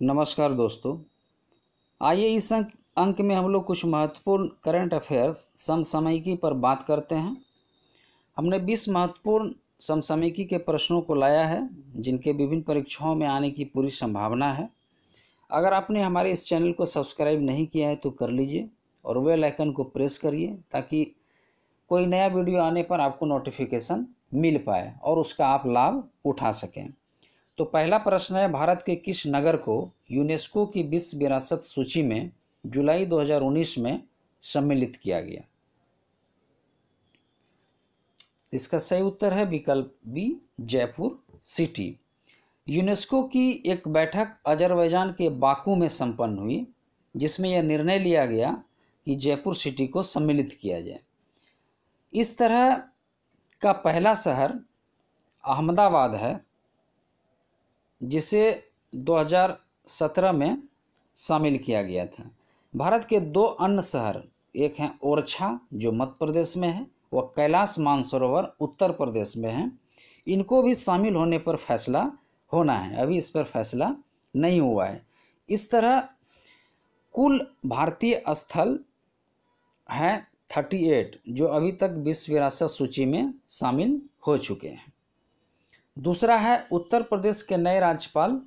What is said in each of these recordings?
नमस्कार दोस्तों। आइए इस अंक अंक में हम लोग कुछ महत्वपूर्ण करंट अफेयर्स समसामयिकी पर बात करते हैं। हमने 20 महत्वपूर्ण समसामयिकी के प्रश्नों को लाया है, जिनके विभिन्न परीक्षाओं में आने की पूरी संभावना है। अगर आपने हमारे इस चैनल को सब्सक्राइब नहीं किया है तो कर लीजिए और वेल आइकन को प्रेस करिए, ताकि कोई नया वीडियो आने पर आपको नोटिफिकेशन मिल पाए और उसका आप लाभ उठा सकें। तो पहला प्रश्न है, भारत के किस नगर को यूनेस्को की विश्व विरासत सूची में जुलाई 2019 में सम्मिलित किया गया? इसका सही उत्तर है विकल्प बी, जयपुर सिटी। यूनेस्को की एक बैठक अजरबैजान के बाकू में संपन्न हुई, जिसमें यह निर्णय लिया गया कि जयपुर सिटी को सम्मिलित किया जाए। इस तरह का पहला शहर अहमदाबाद है जिसे 2017 में शामिल किया गया था। भारत के दो अन्य शहर, एक हैं ओरछा, जो मध्य प्रदेश में है, व कैलाश मानसरोवर, उत्तर प्रदेश में है। इनको भी शामिल होने पर फैसला होना है। अभी इस पर फैसला नहीं हुआ है। इस तरह कुल भारतीय स्थल हैं थर्टी एट, जो अभी तक विश्व विरासत सूची में शामिल हो चुके हैं। दूसरा है उत्तर प्रदेश के नए राज्यपाल।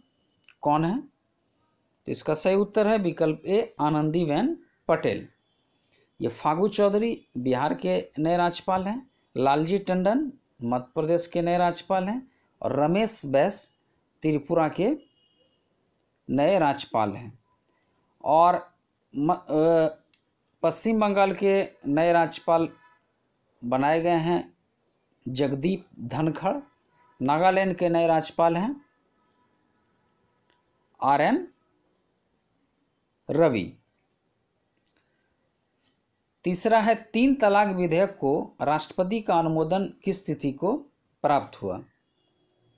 कौन है? तो इसका सही उत्तर है विकल्प ए, आनंदीबेन पटेल। ये फागू चौधरी बिहार के नए राज्यपाल हैं, लालजी टंडन मध्य प्रदेश के नए राज्यपाल हैं और रमेश बैस त्रिपुरा के नए राज्यपाल हैं। और पश्चिम बंगाल के नए राज्यपाल बनाए गए हैं जगदीप धनखड़। नागालैंड के नए राज्यपाल हैं। R N Ravi. तीसरा है, तीन तलाक विधेयक को राष्ट्रपति का अनुमोदन किस तिथि को प्राप्त हुआ?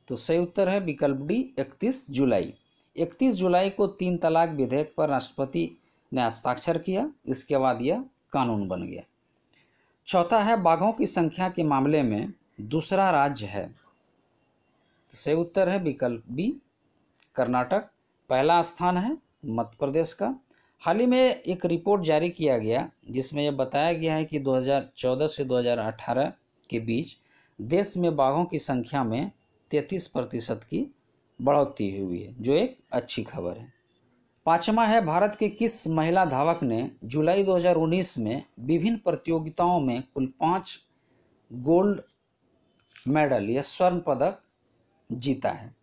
तो सही उत्तर है, विकल्प डी, इकतीस जुलाई। इकतीस जुलाई को तीन तलाक विधेयक पर राष्ट्रपति ने हस्ताक्षर किया। इसके बाद यह कानून बन गया। चौथा है, बाघों की संख्या के मामले में दूसरा राज्य है। सही उत्तर है विकल्प बी, कर्नाटक। पहला स्थान है मध्य प्रदेश का। हाल ही में एक रिपोर्ट जारी किया गया, जिसमें यह बताया गया है कि 2014 से 2018 के बीच देश में बाघों की संख्या में 33 प्रतिशत की बढ़ोतरी हुई है, जो एक अच्छी खबर है। पाँचवा है, भारत के किस महिला धावक ने जुलाई 2019 में विभिन्न प्रतियोगिताओं में कुल पाँच गोल्ड मेडल या स्वर्ण पदक जीता है।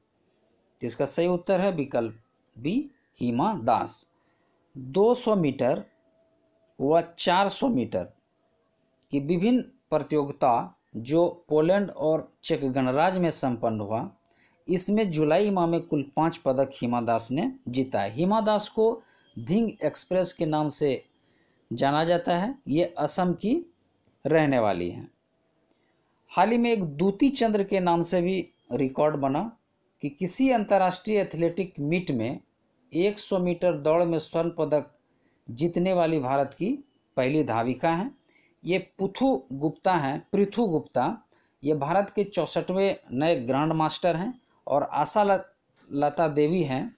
इसका सही उत्तर है विकल्प बी, हिमा दास। 200 मीटर व 400 मीटर की विभिन्न प्रतियोगिता जो पोलैंड और चेक गणराज्य में संपन्न हुआ, इसमें जुलाई माह में कुल पाँच पदक हिमा दास ने जीता है। हिमा दास को धिंग एक्सप्रेस के नाम से जाना जाता है। ये असम की रहने वाली हैं। हाल ही में एक दूती चंद्र के नाम से भी रिकॉर्ड बना कि किसी अंतर्राष्ट्रीय एथलेटिक मीट में 100 मीटर दौड़ में स्वर्ण पदक जीतने वाली भारत की पहली धाविका हैं। ये पुथु गुप्ता हैं, पृथु गुप्ता। ये भारत के चौंसठवें नए ग्रैंड मास्टर हैं और आशा लता देवी हैं,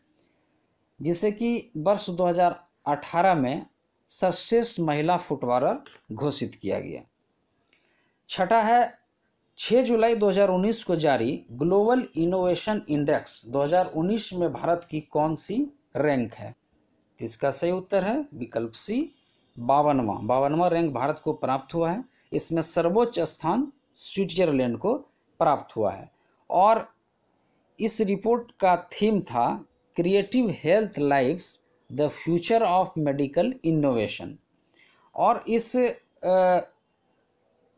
जिसे कि वर्ष 2018 में सर्वश्रेष्ठ महिला फुटबॉलर घोषित किया गया। छठा है 6 जुलाई 2019 को जारी ग्लोबल इनोवेशन इंडेक्स 2019 में भारत की कौन सी रैंक है? इसका सही उत्तर है विकल्प सी बावनवा। बावनवा रैंक भारत को प्राप्त हुआ है। इसमें सर्वोच्च स्थान स्विट्जरलैंड को प्राप्त हुआ है। और इस रिपोर्ट का थीम था creative health lives the future of medical innovation. और इस आ,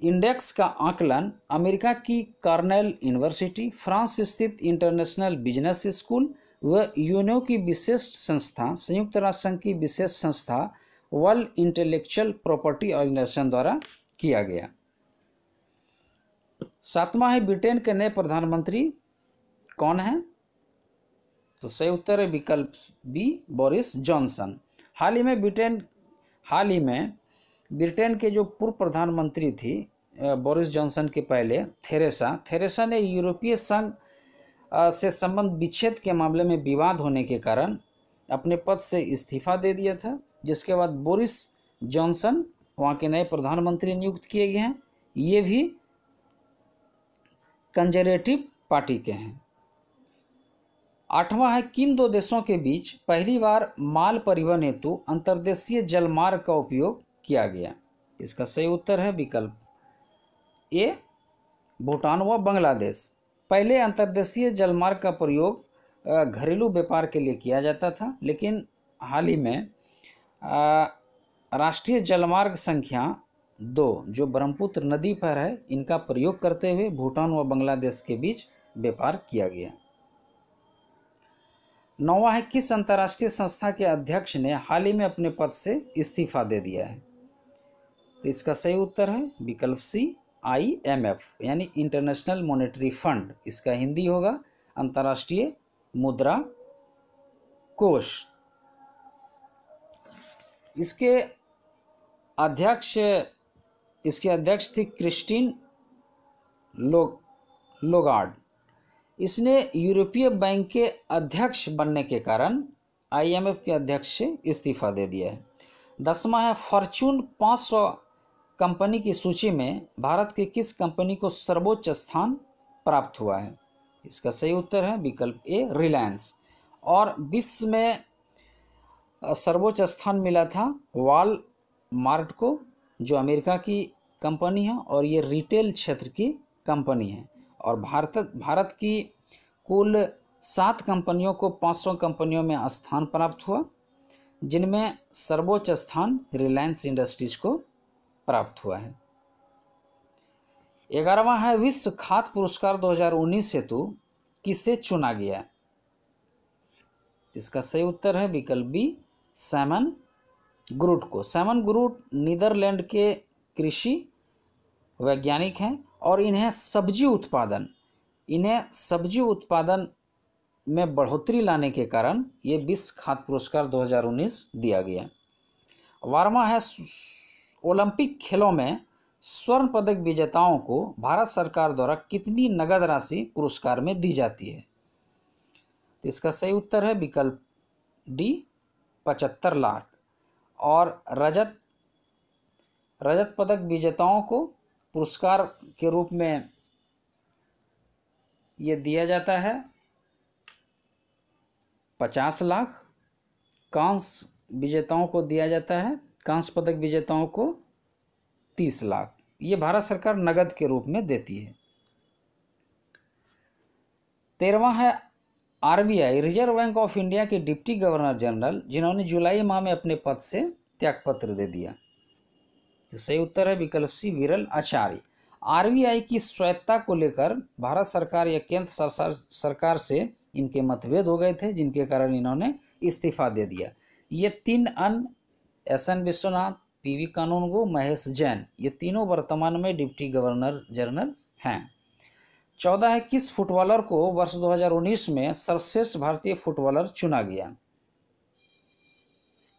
इंडेक्स का आकलन अमेरिका की कार्नेल यूनिवर्सिटी, फ्रांस स्थित इंटरनेशनल बिज़नेस स्कूल व यूनो की विशेष संस्था, संयुक्त राष्ट्र संघ की विशेष संस्था, वर्ल्ड इंटेलेक्चुअल प्रॉपर्टी ऑर्गेनाइजेशन द्वारा किया गया। सातवां है ब्रिटेन के नए प्रधानमंत्री। कौन है? तो सही उत्तर है विकल्प बी, बोरिस जॉनसन। हाल ही में ब्रिटेन, हाल ही में ब्रिटेन के जो पूर्व प्रधानमंत्री थी बोरिस जॉनसन के पहले, थेरेसा थेरेसा ने यूरोपीय संघ से संबंध विच्छेद के मामले में विवाद होने के कारण अपने पद से इस्तीफा दे दिया था, जिसके बाद बोरिस जॉनसन वहाँ के नए प्रधानमंत्री नियुक्त किए गए हैं। ये भी कंजर्वेटिव पार्टी के हैं। आठवां है, किन दो देशों के बीच पहली बार माल परिवहन हेतु अंतर्देशीय जलमार्ग का उपयोग किया गया। इसका सही उत्तर है विकल्प ए, भूटान व बांग्लादेश। पहले अंतर्देशीय जलमार्ग का प्रयोग घरेलू व्यापार के लिए किया जाता था, लेकिन हाल ही में राष्ट्रीय जलमार्ग संख्या दो, जो ब्रह्मपुत्र नदी पर है, इनका प्रयोग करते हुए भूटान व बांग्लादेश के बीच व्यापार किया गया। नौवा है किस अंतर्राष्ट्रीय संस्था के अध्यक्ष ने हाल ही में अपने पद से इस्तीफा दे दिया है? तो इसका सही उत्तर है विकल्प सी आई एम एफ़ यानी इंटरनेशनल मॉनेटरी फंड इसका हिंदी होगा अंतर्राष्ट्रीय मुद्रा कोष। इसके अध्यक्ष इसके अध्यक्ष थी क्रिस्टीन लो, लोगार्ड। इसने यूरोपीय बैंक के अध्यक्ष बनने के कारण आईएमएफ के अध्यक्ष से इस्तीफा दे दिया है। दसवा है फॉर्चून 500 कंपनी की सूची में भारत की किस कंपनी को सर्वोच्च स्थान प्राप्त हुआ है? इसका सही उत्तर है विकल्प ए, रिलायंस। और विश्व में सर्वोच्च स्थान मिला था वाल मार्ट को, जो अमेरिका की कंपनी है और ये रिटेल क्षेत्र की कंपनी है। और भारत भारत की कुल सात कंपनियों को 500 कंपनियों में स्थान प्राप्त हुआ, जिनमें सर्वोच्च स्थान रिलायंस इंडस्ट्रीज़ को प्राप्त हुआ है। ग्यारहवा है, विश्व खाद्य पुरस्कार 2019 हेतु किसे चुना गया? इसका सही उत्तर है विकल्प बी, सैमन ग्रूट को। सैमन ग्रूट नीदरलैंड के कृषि वैज्ञानिक हैं और इन्हें सब्ज़ी उत्पादन, इन्हें सब्ज़ी उत्पादन में बढ़ोतरी लाने के कारण ये विश्व खाद्य पुरस्कार 2019 दिया गया बारहवा है ओलंपिक खेलों में स्वर्ण पदक विजेताओं को भारत सरकार द्वारा कितनी नगद राशि पुरस्कार में दी जाती है? इसका सही उत्तर है विकल्प डी, पचहत्तर लाख। और रजत रजत पदक विजेताओं को पुरस्कार के रूप में ये दिया जाता है पचास लाख। कांस विजेताओं को दिया जाता है कांस पदक विजेताओं को तीस लाख। ये भारत सरकार नगद के रूप में देती है। तेरहवा है RBI reserve bank of India के डिप्टी गवर्नर जनरल, जिन्होंने जुलाई माह में अपने पद से त्यागपत्र दे दिया। तो सही उत्तर है विकल्प सी, विरल आचार्य। आरबीआई की स्वायत्ता को लेकर भारत सरकार या केंद्र सरकार से इनके मतभेद हो गए थे, जिनके कारण इन्होंने इस्तीफा दे दिया। ये तीन अन्य S N Vishwanath, P V Kanungo, Mahesh Jain, ये तीनों वर्तमान में डिप्टी गवर्नर जनरल हैं। चौदह है किस फुटबॉलर को वर्ष 2019 में सर्वश्रेष्ठ भारतीय फुटबॉलर चुना गया।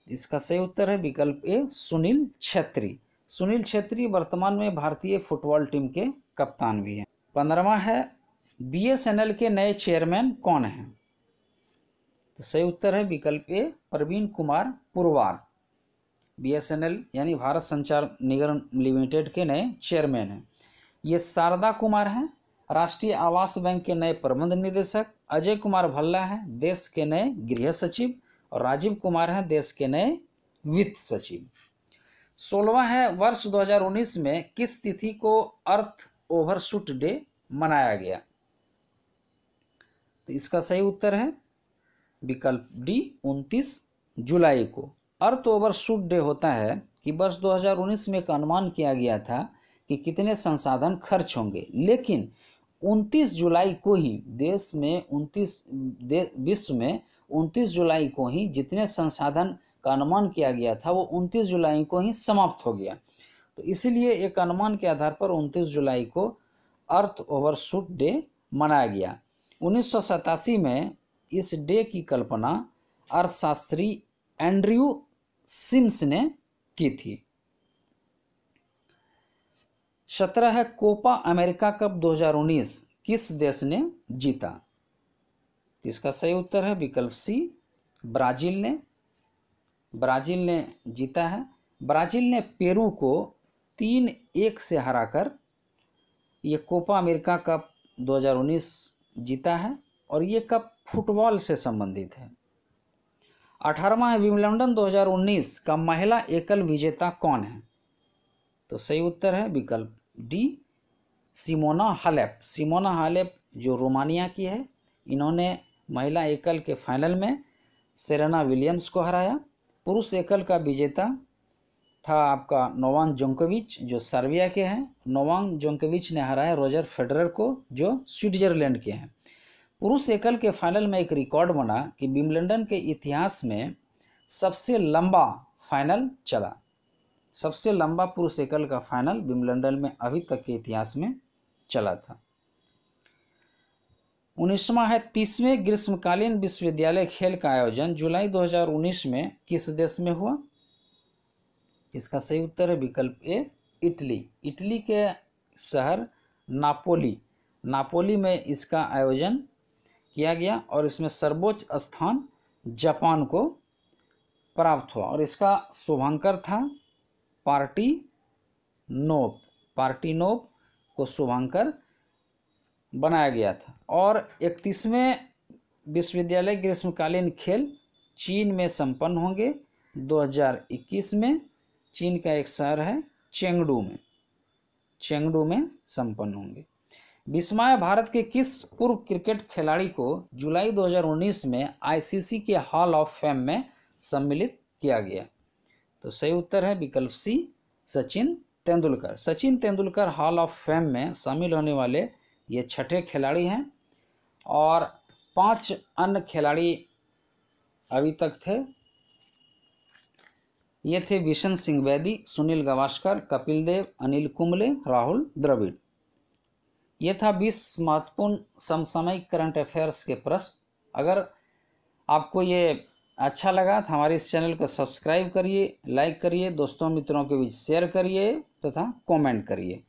इसका सही उत्तर है विकल्प ए, सुनील छेत्री। सुनील छेत्री वर्तमान में भारतीय फुटबॉल टीम के कप्तान भी हैं। पंद्रहवा है बीएसएनएल के नए चेयरमैन कौन हैं? तो सही उत्तर है विकल्प ए, प्रवीण कुमार पुरवार। बीएसएनएल यानी भारत संचार निगम लिमिटेड के नए चेयरमैन हैं। ये शारदा कुमार हैं, राष्ट्रीय आवास बैंक के नए प्रबंध निदेशक, अजय कुमार भल्ला हैं, देश के नए गृह सचिव और राजीव कुमार हैं, देश के नए वित्त सचिव। सोलवा है वर्ष 2019 में किस तिथि को अर्थ ओवरशूट डे मनाया गया? तो इसका सही उत्तर है, विकल्प डी 29 जुलाई को। अर्थ ओवरशूट डे होता है कि वर्ष 2019 में एक अनुमान किया गया था कि कितने संसाधन खर्च होंगे। लेकिन 29 जुलाई को ही देश में 29 विश्व में 29 जुलाई को ही जितने संसाधन का अनुमान किया गया था, वो 29 जुलाई को ही समाप्त हो गया। तो इसीलिए एक अनुमान के आधार पर 29 जुलाई को अर्थ ओवरशूट डे मनाया गया। उन्नीस सौ सतासी में इस डे की कल्पना अर्थशास्त्री एंड्रयू सिम्स ने की थी। सत्रह है कोपा अमेरिका कप 2019 किस देश ने जीता? इसका सही उत्तर है विकल्प सी, ब्राज़ील ने। ब्राज़ील ने जीता है। ब्राज़ील ने पेरू को तीन एक से हराकर ये कोपा अमेरिका कप 2019 जीता है और ये कप फुटबॉल से संबंधित है। अठारहवा है विम्बलडन 2019 का महिला एकल विजेता कौन है? तो सही उत्तर है विकल्प D, Simona Halep. Simona Halep जो रोमानिया की है, इन्होंने महिला एकल के फाइनल में सेरेना विलियम्स को हराया। पुरुष एकल का विजेता था आपका नोवान जोंकोविच, जो सर्बिया के हैं। नोवान जोंकोविच ने हराया रोजर फेडरर को, जो स्विट्जरलैंड के हैं। पुरुष एकल के फाइनल में एक रिकॉर्ड बना कि विम्बलडन के इतिहास में सबसे लंबा फाइनल चला। सबसे लंबा पुरुष एकल का फाइनल विम्बलडन में अभी तक के इतिहास में चला था। उन्नीसवा है तीसवें ग्रीष्मकालीन विश्वविद्यालय खेल का आयोजन। जुलाई 2019 में किस देश में हुआ? इसका सही उत्तर है विकल्प ए, इटली। इटली के शहर नापोली। नापोली में इसका आयोजन किया गया और इसमें सर्वोच्च स्थान जापान को प्राप्त हुआ। और इसका शुभांकर था पार्टी नोप। पार्टी नोप को शुभांकर बनाया गया था। और इकतीसवें विश्वविद्यालय ग्रीष्मकालीन खेल चीन में संपन्न होंगे। 2021 में चीन का एक शहर है चेंगडू में। चेंगडू में संपन्न होंगे। विस्मय भारत के किस पूर्व क्रिकेट खिलाड़ी को जुलाई 2019 में आईसीसी के हॉल ऑफ़ फेम में सम्मिलित किया गया? तो सही उत्तर है विकल्प C, Sachin Tendulkar. Sachin Tendulkar hall of fame में शामिल होने वाले ये छठे खिलाड़ी हैं और पाँच अन्य खिलाड़ी अभी तक थे। ये थे विशन सिंह वैदी सुनील गवास्कर, कपिल देव, अनिल कुंबले, राहुल द्रविड़। ये था बीस महत्वपूर्ण समसामयिक करंट अफेयर्स के प्रश्न। अगर आपको ये अच्छा लगा तो हमारे इस चैनल को सब्सक्राइब करिए, लाइक करिए, दोस्तों मित्रों के बीच शेयर करिए तथा कमेंट करिए।